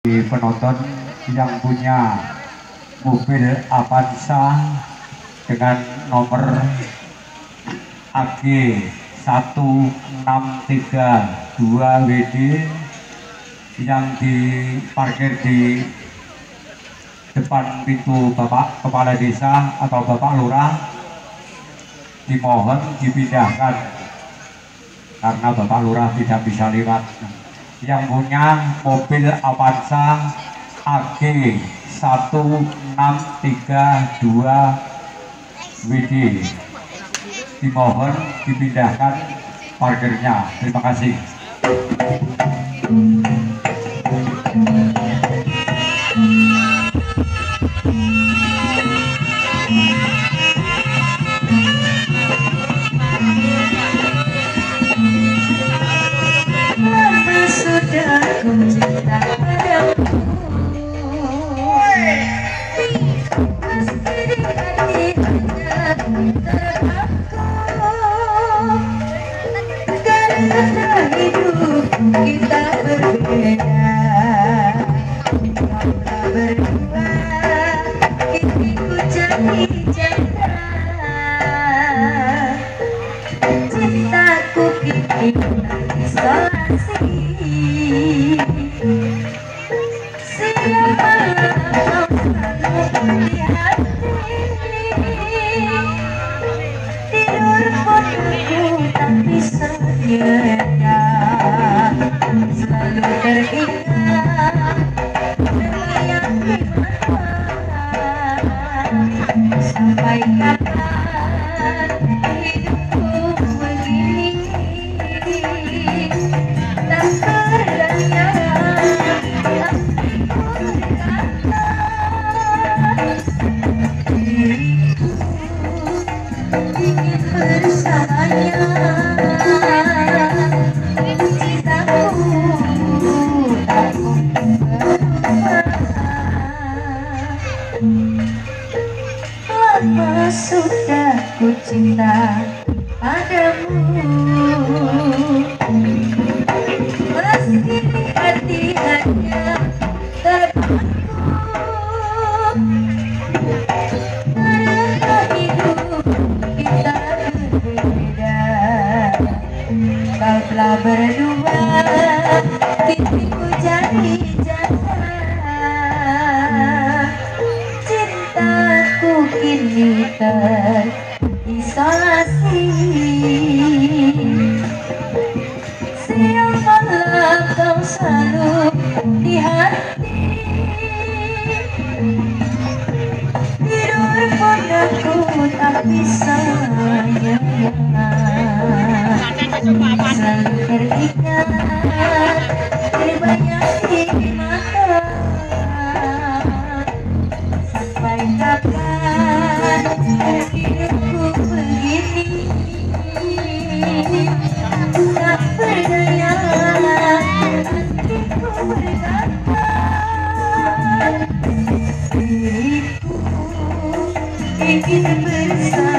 penonton yang punya mobil Avanza dengan nomor AG 1632 WD yang diparkir di depan pintu Bapak Kepala Desa atau Bapak Lurah dimohon dipindahkan. Karena Bapak Lurah tidak bisa lewat yang punya mobil Avanza AG 1632 WD dimohon dipindahkan parkirnya. Terima kasih ku cinta tak bisa nyenyak Selalu teringat cinta padamu. Meski hati hanya Kau telah berdua Kini ku jadi janda Cintaku kini di hati. Tidur pun aku tak bisa nyenyak Thank it the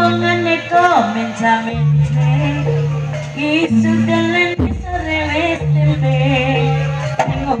Omongane komen jamente Isu dalan sore wis tembe Tengok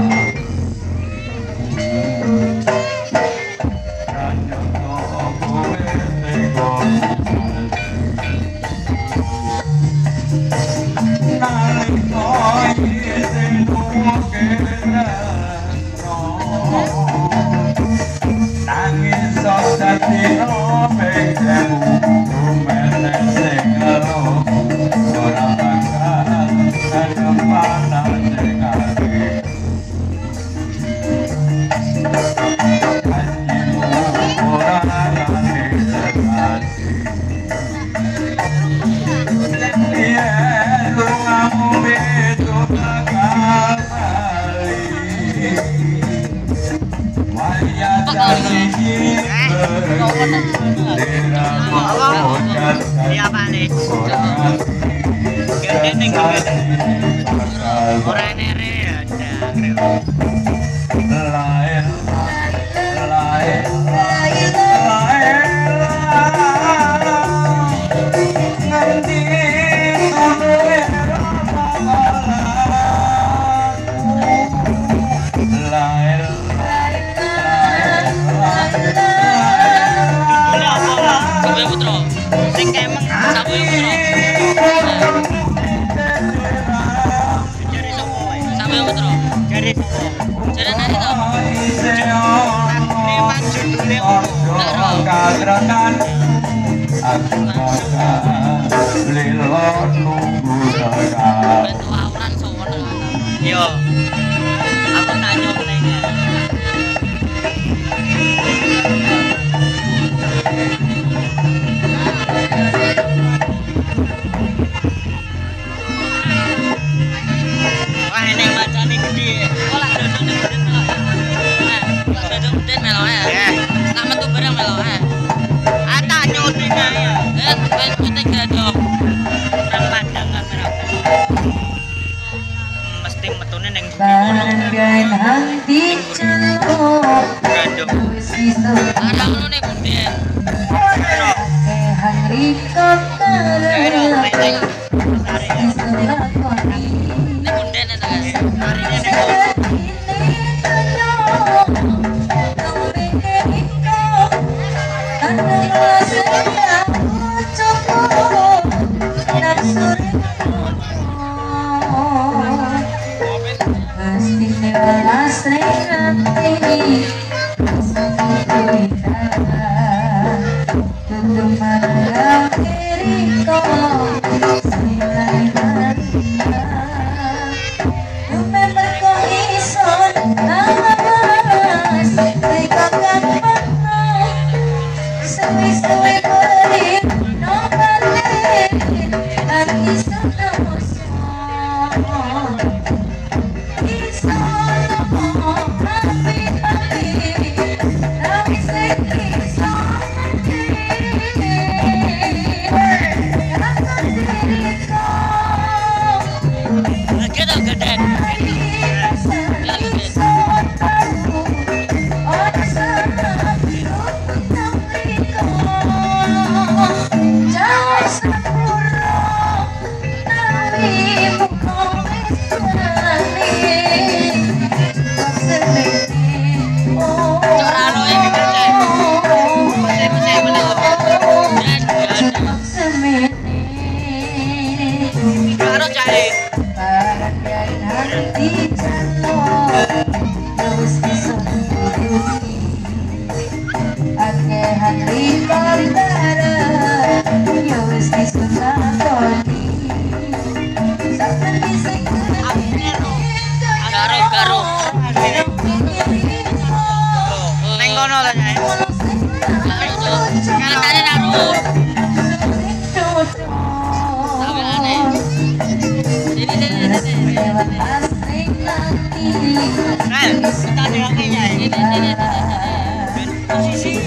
Iya Pak Orang nere ada. Kita kita kita dong. Nih ini. Oh Bye. Kan, kita kakinya ini. Posisi.